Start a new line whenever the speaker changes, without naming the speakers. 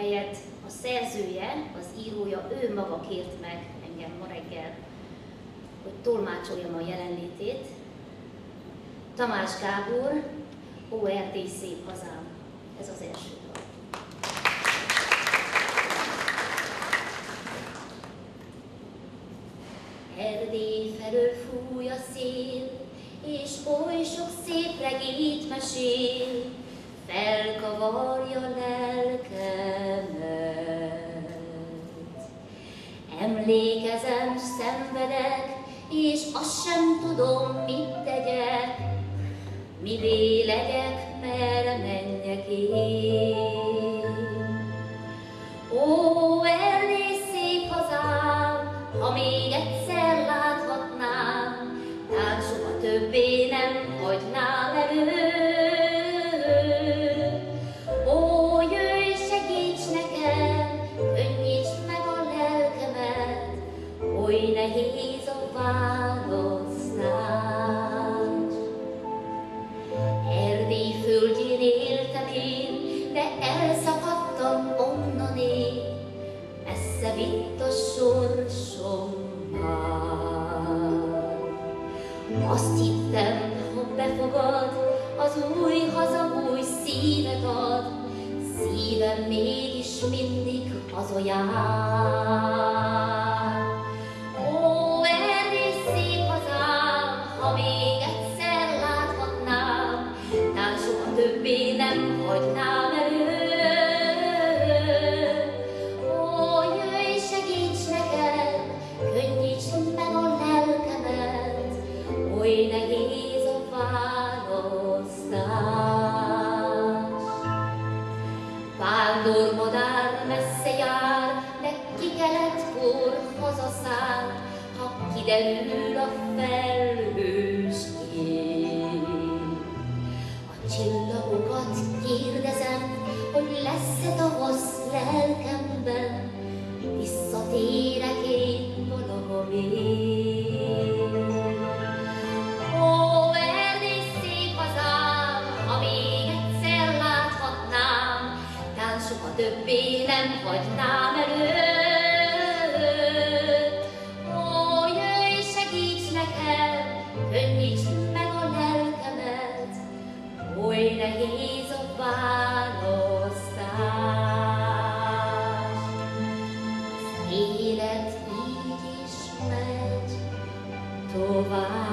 melyet a szerzője, az írója, ő maga kért meg engem ma reggel, hogy tolmácsoljam a jelenlétét. Tamás Gábor, ORT Szép Hazám. Ez az első. Erdély felől fúj a szél, és oly sok szép regét mesél, felkavarja lelkemet. Emlékezem, szenvedek, és azt sem tudom, mit tegyek, mi legyek, merre menjek én. Nehéz a választás. Erdély földjén éltem én, de elszakadtam onnan én, messze vitt a sorsom már. Azt hittem, ha befogad, az új haza új szívet ad, szívem mégis mindig hazajár. Többé nem hagynám elő. Ó, jöjj, segíts nekem, könnyíts meg a lelkemet, oly nehéz a választás. Vándormadár messze jár, de ki kellett kor hazaszáll, ha kiderül a felhős kérdezem, hogy lesz-e tavasz lelkemben, visszatérek én soha többé nem hagynám elő. Jehovah.